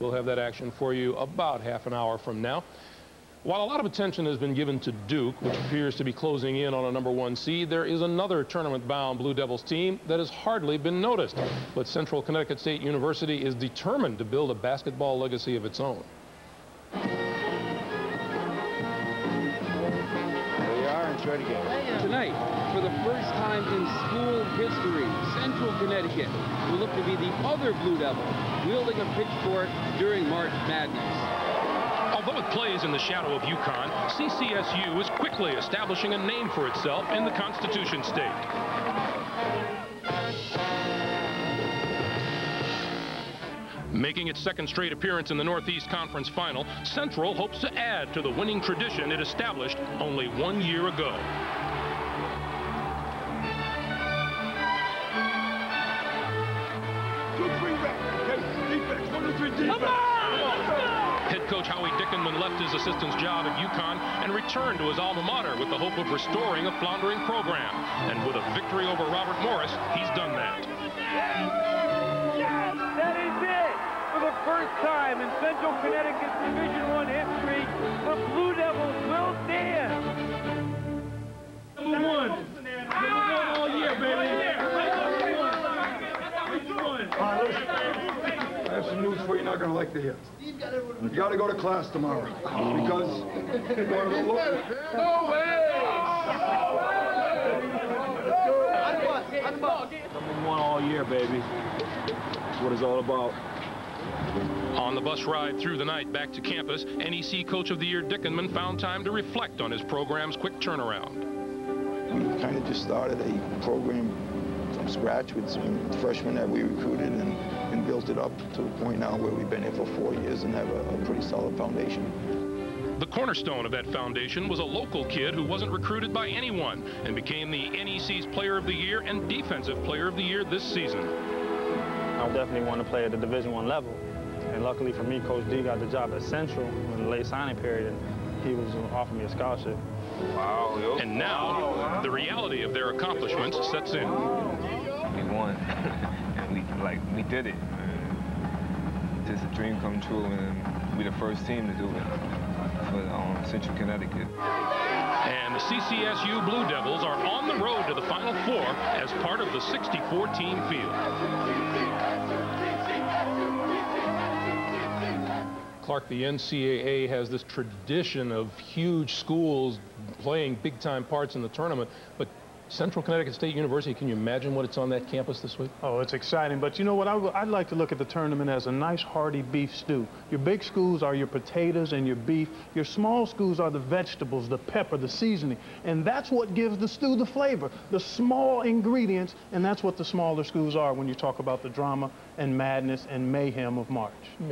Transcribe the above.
We'll have that action for you about half an hour from now. While a lot of attention has been given to Duke, which appears to be closing in on a number one seed, there is another tournament-bound Blue Devils team that has hardly been noticed. But Central Connecticut State University is determined to build a basketball legacy of its own. Try to get. Tonight, for the first time in school history, Central Connecticut will look to be the other Blue Devil wielding a pitchfork during March Madness. Although it plays in the shadow of UConn, CCSU is quickly establishing a name for itself in the Constitution State. Making its second straight appearance in the Northeast Conference Final, Central hopes to add to the winning tradition it established only one year ago. Head coach Howie Dickenman left his assistant's job at UConn and returned to his alma mater with the hope of restoring a floundering program. And with a victory over Robert Morris, he's done. That not going to like to hear. You got to go to class tomorrow because you're going to look. No way! Number one all year, baby. That's what it's all about. On the bus ride through the night back to campus, NEC Coach of the Year Dickenman found time to reflect on his program's quick turnaround. We kind of just started a program from scratch with some freshmen that we recruited and, and built it up to the point now where we've been here for four years and have a, a pretty solid foundation. The cornerstone of that foundation was a local kid who wasn't recruited by anyone and became the NEC's Player of the Year and Defensive Player of the Year this season. I definitely want to play at the Division One level. And luckily for me, Coach D got the job at Central in the late signing period, and he was offering me a scholarship. Wow, And now, the reality of their accomplishments sets in. We won, and we like we did it. Just a dream come true, and we the first team to do it for um, Central Connecticut. And the CCSU Blue Devils are on the road to the Final Four as part of the 64-team field. Clark, the NCAA has this tradition of huge schools playing big-time parts in the tournament, but Central Connecticut State University, can you imagine what it's on that campus this week? Oh, it's exciting. But you know what? I would, like to look at the tournament as a nice, hearty beef stew. Your big schools are your potatoes and your beef. Your small schools are the vegetables, the pepper, the seasoning. And that's what gives the stew the flavor, the small ingredients. And that's what the smaller schools are when you talk about the drama and madness and mayhem of March.